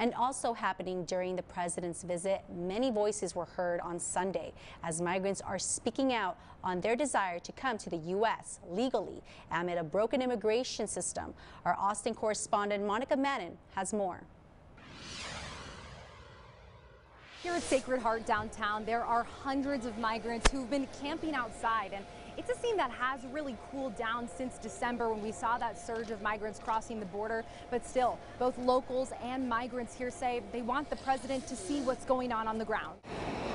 And also happening during the president's visit, many voices were heard on Sunday as migrants are speaking out on their desire to come to the U.S. legally amid a broken immigration system. Our Austin correspondent Monica Madden has more. Here at Sacred Heart downtown, there are hundreds of migrants who've been camping outside, and it's a scene that has really cooled down since December when we saw that surge of migrants crossing the border. But still, both locals and migrants here say they want the president to see what's going on on the ground.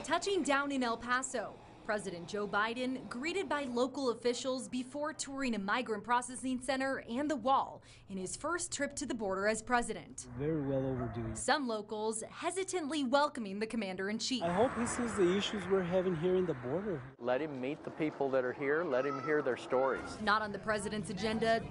Touching down in El Paso, President Joe Biden greeted by local officials before touring a migrant processing center and the wall in his first trip to the border as president. Very well overdue. Some locals hesitantly welcoming the commander in chief. I hope he sees the issues we're having here in the border. Let him meet the people that are here, let him hear their stories. Not on the president's agenda,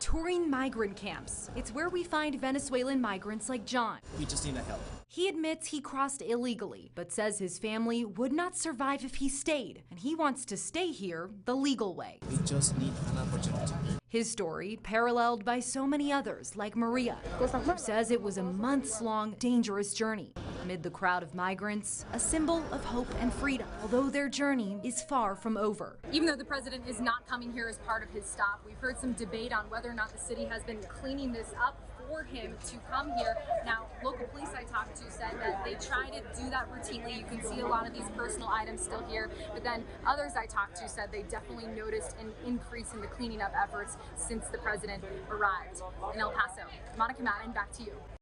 touring migrant camps. It's where we find Venezuelan migrants like John. We just need help. He admits he crossed illegally, but says his family would not survive if he stayed, and he wants to stay here the legal way. We just need an opportunity. His story paralleled by so many others, like Maria, who says it was a months long, dangerous journey. Amid the crowd of migrants, a symbol of hope and freedom, although their journey is far from over. Even though the president is not coming here as part of his stop, we've heard some debate on whether or not the city has been cleaning this up for him to come here. Now, local police I talked to said that they try to do that routinely. You can see a lot of these personal items still here, but then others I talked to said they definitely noticed an increase in the cleaning up efforts since the president arrived in El Paso. Monica Madden, back to you.